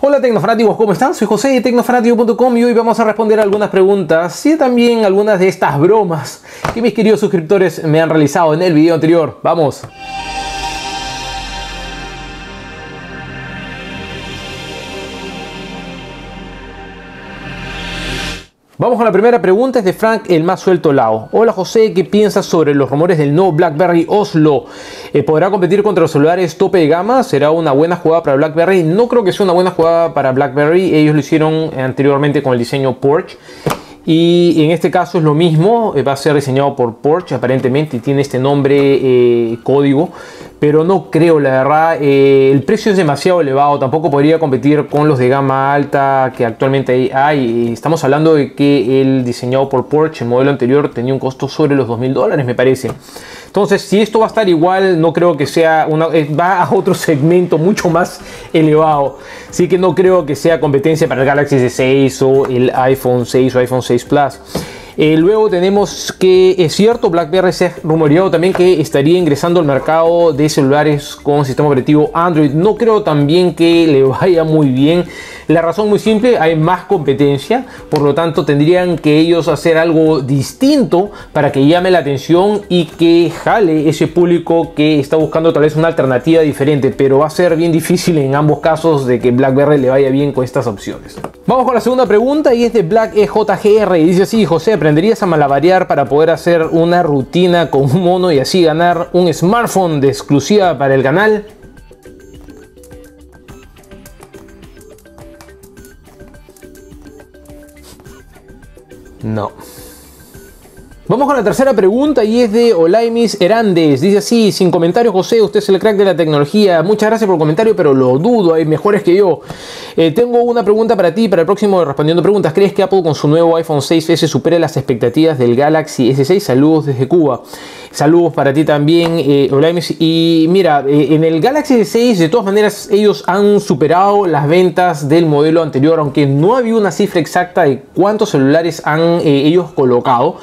Hola tecnofanáticos, ¿cómo están? Soy José de tecnofanático.com y hoy vamos a responder algunas preguntas y también algunas de estas bromas que mis queridos suscriptores me han realizado en el video anterior. ¡Vamos! Vamos con la primera pregunta, es de Frank, el más suelto Lao. Hola José, ¿qué piensas sobre los rumores del nuevo BlackBerry Oslo? Eh, ¿Podrá competir contra los celulares tope de gama? ¿Será una buena jugada para BlackBerry? No creo que sea una buena jugada para BlackBerry. Ellos lo hicieron anteriormente con el diseño Porsche. Y en este caso es lo mismo, eh, va a ser diseñado por Porsche aparentemente tiene este nombre eh, código, pero no creo, la verdad, eh, el precio es demasiado elevado, tampoco podría competir con los de gama alta que actualmente hay. Estamos hablando de que el diseñado por Porsche, el modelo anterior, tenía un costo sobre los 2.000 dólares, me parece. Entonces, si esto va a estar igual, no creo que sea una, eh, va a otro segmento mucho más elevado. Así que no creo que sea competencia para el Galaxy S6 o el iPhone 6 o iPhone 6 Plus. Eh, luego tenemos que es cierto, BlackBerry se ha rumoreado también que estaría ingresando al mercado de celulares con sistema operativo Android. No creo también que le vaya muy bien. La razón muy simple, hay más competencia, por lo tanto tendrían que ellos hacer algo distinto para que llame la atención y que jale ese público que está buscando tal vez una alternativa diferente, pero va a ser bien difícil en ambos casos de que BlackBerry le vaya bien con estas opciones. Vamos con la segunda pregunta y es de Black EJGR y dice así, José, ¿aprenderías a malabarear para poder hacer una rutina con un mono y así ganar un smartphone de exclusiva para el canal? No. Vamos con la tercera pregunta y es de Olaimis Herandes. Dice así, sin comentarios José, usted es el crack de la tecnología. Muchas gracias por el comentario, pero lo dudo, hay mejores que yo. Eh, tengo una pregunta para ti, para el próximo Respondiendo Preguntas. ¿Crees que Apple con su nuevo iPhone 6S supere las expectativas del Galaxy S6? Saludos desde Cuba. Saludos para ti también, eh. Y mira, eh, en el Galaxy S6 de todas maneras ellos han superado las ventas del modelo anterior, aunque no había una cifra exacta de cuántos celulares han eh, ellos colocado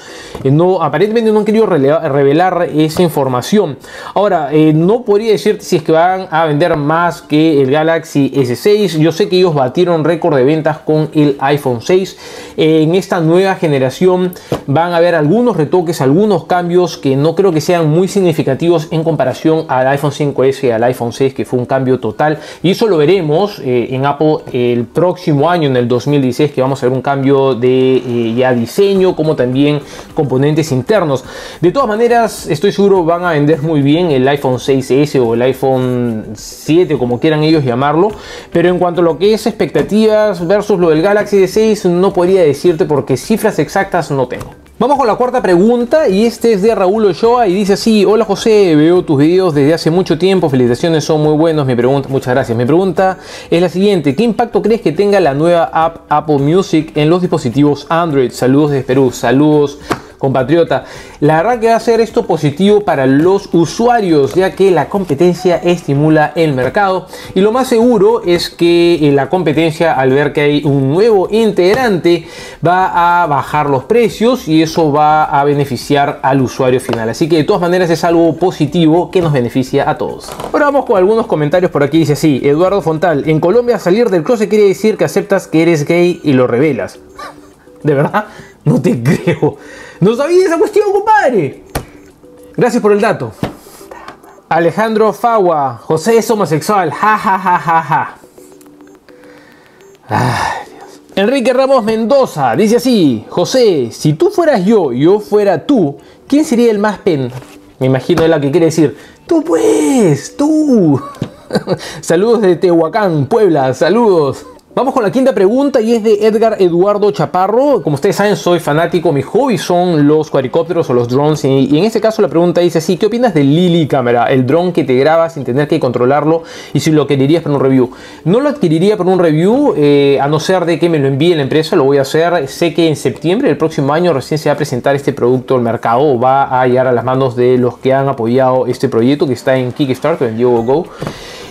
no, aparentemente no han querido revelar esa información. Ahora, no podría decirte si es que van a vender más que el Galaxy S6. Yo sé que ellos batieron récord de ventas con el iPhone 6. Eh, en esta nueva generación van a haber algunos retoques, algunos cambios que no creo que sean muy significativos en comparación al iPhone 5S y al iPhone 6, que fue un cambio total. Y eso lo veremos eh, en Apple el próximo año, en el 2016, que vamos a ver un cambio de ya diseño, como también componentes internos. De todas maneras, estoy seguro van a vender muy bien el iPhone 6S o el iPhone 7, como quieran ellos llamarlo. Pero en cuanto a lo que expectativas versus lo del Galaxy S6, no podría decirte porque cifras exactas no tengo. Vamos con la cuarta pregunta y este es de Raúl Ochoa y dice así, hola José, veo tus videos desde hace mucho tiempo, felicitaciones, son muy buenos, mi pregunta, muchas gracias. Mi pregunta es la siguiente, ¿qué impacto crees que tenga la nueva app Apple Music en los dispositivos Android? Saludos desde Perú, saludos compatriota. La verdad que va a ser esto positivo para los usuarios, ya que la competencia estimula el mercado. Y lo más seguro es que eh, la competencia, al ver que hay un nuevo integrante, va a bajar los precios y eso va a beneficiar al usuario final. Así que de todas maneras es algo positivo que nos beneficia a todos. Ahora vamos con algunos comentarios por aquí. Dice así, Eduardo Fontal, en Colombia salir del closet quiere decir que aceptas que eres gay y lo revelas. ¿De verdad? No te creo. No sabía esa cuestión, compadre. Gracias por el dato. Alejandro Fagua, José es homosexual. Ja, ja, ja, ja, ja. Ay, Dios. Enrique Ramos Mendoza dice así: José, si tú fueras yo y yo fuera tú, ¿quién sería el más pen? Me imagino es lo que quiere decir. Tú pues, tú. saludos de Tehuacán, Puebla, saludos. Vamos con la quinta pregunta y es de Edgar Eduardo Chaparro. Como ustedes saben, soy fanático, mi hobby son los cuadricópteros o los drones. Y, en este caso la pregunta dice así, ¿qué opinas del Lily Camera? El drone que te graba sin tener que controlarlo y si lo adquirirías para un review. No lo adquiriría para un review, eh, a no ser de que me lo envíe la empresa, lo voy a hacer. Sé que en septiembre del próximo año recién se va a presentar este producto al mercado va a llegar a las manos de los que han apoyado este proyecto que está en Kickstarter, en Go.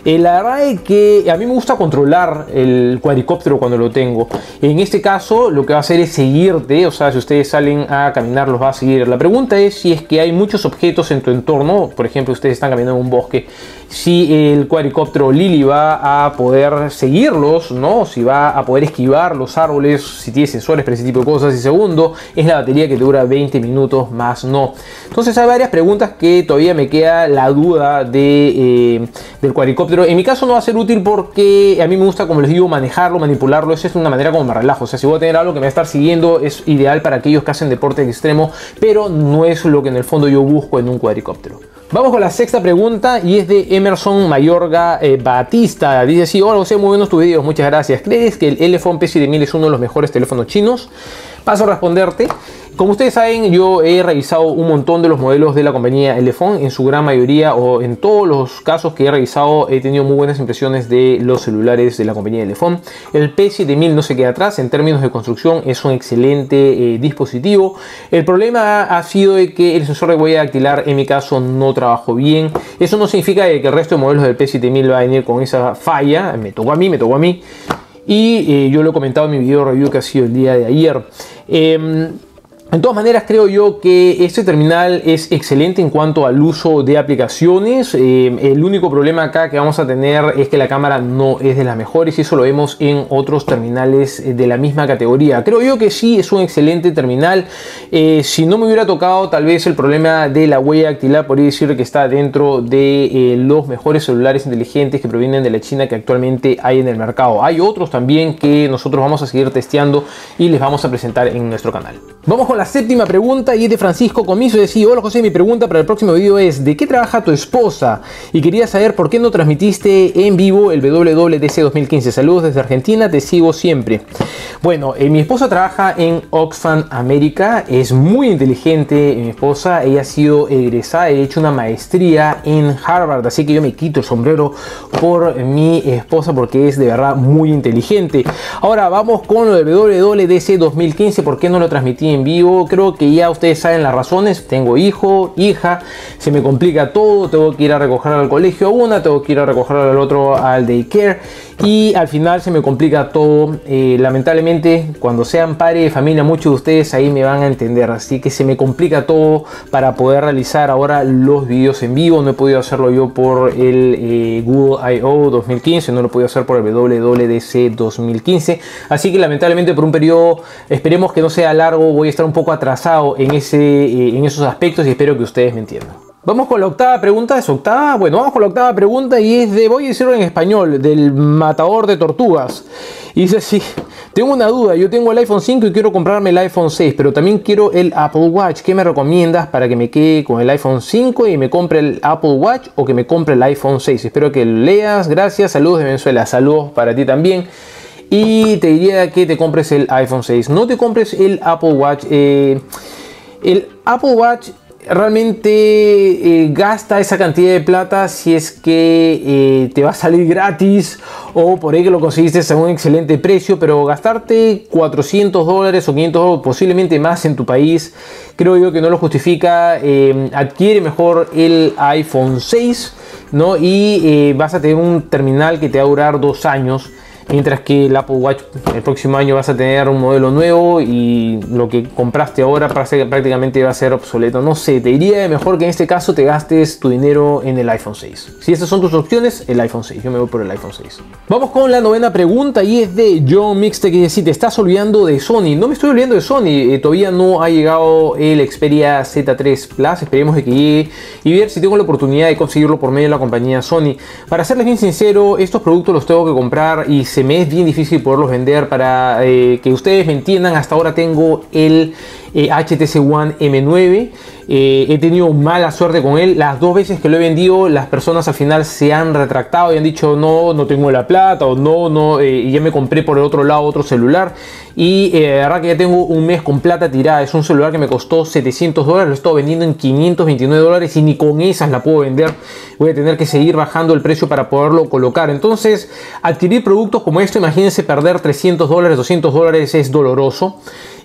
Eh, la verdad es que a mí me gusta controlar el cuadricóptero cuando lo tengo. En este caso, lo que va a hacer es seguirte, o sea, si ustedes salen a caminar, los va a seguir. La pregunta es si es que hay muchos objetos en tu entorno, por ejemplo, ustedes están caminando en un bosque, si el cuadricóptero Lily va a poder seguirlos, ¿no? Si va a poder esquivar los árboles, si tiene sensores para ese tipo de cosas. Y segundo, es la batería que dura 20 minutos más no. Entonces hay varias preguntas que todavía me queda la duda de, eh, del cuadricóptero. En mi caso no va a ser útil porque a mí me gusta, como les digo, manejarlo, manipularlo. Eso es una manera como me relajo. O sea, si voy a tener algo que me va a estar siguiendo, es ideal para aquellos que hacen deporte extremo, pero no es lo que en el fondo yo busco en un cuadricóptero. Vamos con la sexta pregunta y es de Emerson Mayorga eh, Batista. Dice así, hola José, muy buenos tus videos, muchas gracias. ¿Crees que el Elephone P7000 es uno de los mejores teléfonos chinos? Paso a responderte. Como ustedes saben, yo he revisado un montón de los modelos de la compañía Elephone. En su gran mayoría o en todos los casos que he revisado he tenido muy buenas impresiones de los celulares de la compañía Elephone. El P7000 no se queda atrás en términos de construcción, es un excelente eh, dispositivo. El problema ha sido de que el sensor de huella dactilar en mi caso no trabajó bien. Eso no significa que el resto de modelos del P7000 va a venir con esa falla. Me tocó a mí, me tocó a mí. Y eh, yo lo he comentado en mi video review que ha sido el día de ayer. Em, de todas maneras, creo yo que este terminal es excelente en cuanto al uso de aplicaciones. Eh, el único problema acá que vamos a tener es que la cámara no es de las mejores y eso lo vemos en otros terminales eh, de la misma categoría. Creo yo que sí es un excelente terminal. Eh, si no me hubiera tocado tal vez el problema de la huella dactilar, podría decir que está dentro de los mejores celulares inteligentes que provienen de la China que actualmente hay en el mercado. Hay otros también que nosotros vamos a seguir testeando y les vamos a presentar en nuestro canal. Vamos con la séptima pregunta y es de Francisco Comiso. Decía, hola José, mi pregunta para el próximo video es, ¿de qué trabaja tu esposa? Y quería saber por qué no transmitiste en vivo el WWDC 2015. Saludos desde Argentina, te sigo siempre. Bueno, eh, mi esposa trabaja en Oxfam América, es muy inteligente mi esposa, ella ha sido egresada, he hecho una maestría en Harvard, así que yo me quito el sombrero por mi esposa porque es de verdad muy inteligente. Ahora vamos con lo del WWDC 2015, ¿por qué no lo transmití en vivo? Creo que ya ustedes saben las razones, tengo hijo, hija, se me complica todo, tengo que ir a recoger al colegio a una, tengo que ir a recoger al otro al daycare y al final se me complica todo, eh, lamentablemente cuando sean padres de familia, muchos de ustedes ahí me van a entender. Así que se me complica todo para poder realizar ahora los vídeos en vivo. No he podido hacerlo yo por el eh, Google I.O. 2015, no lo he hacer por el WWDC 2015. Así que lamentablemente por un periodo, esperemos que no sea largo, voy a estar un poco atrasado en, ese, eh, en esos aspectos y espero que ustedes me entiendan. Vamos con la octava pregunta, ¿es octava? Bueno, vamos con la octava pregunta y es de, voy a decirlo en español, del matador de tortugas. Y dice así, tengo una duda, yo tengo el iPhone 5 y quiero comprarme el iPhone 6, pero también quiero el Apple Watch. ¿Qué me recomiendas para que me quede con el iPhone 5 y me compre el Apple Watch o que me compre el iPhone 6? Espero que leas, gracias, saludos de Venezuela, saludos para ti también. Y te diría que te compres el iPhone 6, no te compres el Apple Watch. Eh, el Apple Watch realmente eh, gasta esa cantidad de plata si es que eh, te va a salir gratis o por ahí que lo conseguiste a un excelente precio, pero gastarte 400 dólares o 500 dólares, posiblemente más en tu país, creo yo que no lo justifica. Adquiere mejor el iPhone 6 ¿no? y vas a tener un terminal que te va a durar dos años mientras que el Apple Watch el próximo año vas a tener un modelo nuevo y lo que compraste ahora prácticamente va a ser obsoleto. No sé, te diría mejor que en este caso te gastes tu dinero en el iPhone 6. Si esas son tus opciones, el iPhone 6. Yo me voy por el iPhone 6. Vamos con la novena pregunta y es de John Mixte que dice, te estás olvidando de Sony. No me estoy olvidando de Sony, eh, todavía no ha llegado el Xperia Z3 Plus, esperemos de que llegue y ver si tengo la oportunidad de conseguirlo por medio de la compañía Sony. Para serles bien sincero, estos productos los tengo que comprar y se me es bien difícil poderlos vender para eh, que ustedes me entiendan. Hasta ahora tengo el HTC eh, One M9. Eh, he tenido mala suerte con él. Las dos veces que lo he vendido, las personas al final se han retractado y han dicho no, no tengo la plata o no, no, y ya me compré por el otro lado otro celular. Y la verdad que ya tengo un mes con plata tirada. Es un celular que me costó 700 dólares. Lo estoy vendiendo en 529 dólares y ni con esas la puedo vender. Voy a tener que seguir bajando el precio para poderlo colocar. Entonces, adquirir productos como esto, imagínense perder 300 dólares, 200 dólares es doloroso.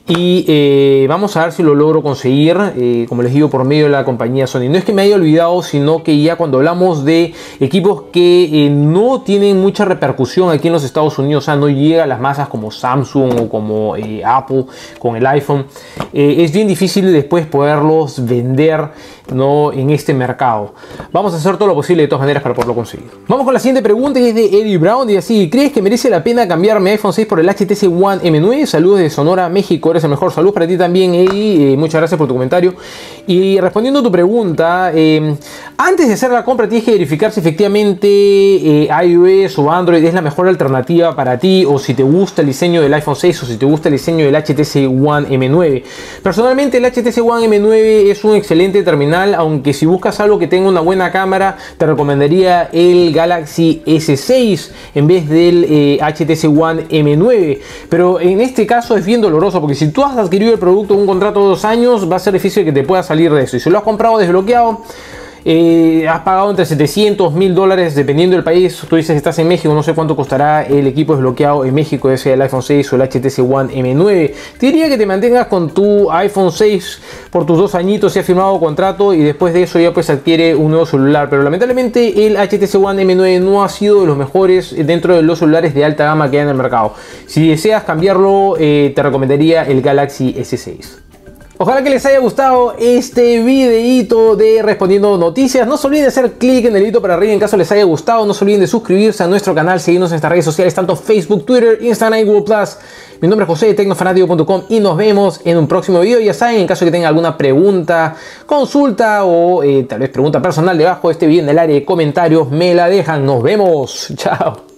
Y eh, vamos a ver si lo logro conseguir, eh, como les digo, por medio de la compañía Sony. No es que me haya olvidado, sino que ya cuando hablamos de equipos que eh, no tienen mucha repercusión aquí en los Estados Unidos, o sea, no llega a las masas como Samsung o como Apple con el iPhone, es bien difícil después poderlos vender ¿no? en este mercado. Vamos a hacer todo lo posible de todas maneras para poderlo conseguir. Vamos con la siguiente pregunta, es de Eddie Brown, y así, ¿crees que merece la pena cambiar mi iPhone 6 por el HTC One M9? Saludos de Sonora, México el mejor. Salud para ti también, Eddie. Eh, muchas gracias por tu comentario. Y respondiendo a tu pregunta, eh, antes de hacer la compra tienes que verificar si efectivamente eh, iOS o Android es la mejor alternativa para ti o si te gusta el diseño del iPhone 6 o si te gusta el diseño del HTC One M9. Personalmente el HTC One M9 es un excelente terminal, aunque si buscas algo que tenga una buena cámara, te recomendaría el Galaxy S6 en vez del HTC One M9. Pero en este caso es bien doloroso porque si tú has adquirido el producto un contrato de dos años, va a ser difícil que te pueda salir de eso. Y si lo has comprado desbloqueado, eh, has pagado entre 700 mil dólares dependiendo del país. Tú dices estás en México, no sé cuánto costará el equipo desbloqueado en México, ese el iPhone 6 o el HTC One M9. Te diría que te mantengas con tu iPhone 6 por tus dos añitos si has firmado contrato y después de eso ya pues adquiere un nuevo celular. Pero lamentablemente el HTC One M9 no ha sido de los mejores dentro de los celulares de alta gama que hay en el mercado. Si deseas cambiarlo, eh, te recomendaría el Galaxy S6. Ojalá que les haya gustado este videito de respondiendo noticias. No se olviden de hacer clic en el hito para arriba en caso les haya gustado. No se olviden de suscribirse a nuestro canal, seguirnos en nuestras redes sociales, tanto Facebook, Twitter, Instagram y Google+. Mi nombre es José de Tecnofanático.com y nos vemos en un próximo video. Ya saben, en caso de que tengan alguna pregunta, consulta o eh, tal vez pregunta personal debajo de este video en el área de comentarios, me la dejan. Nos vemos. Chao.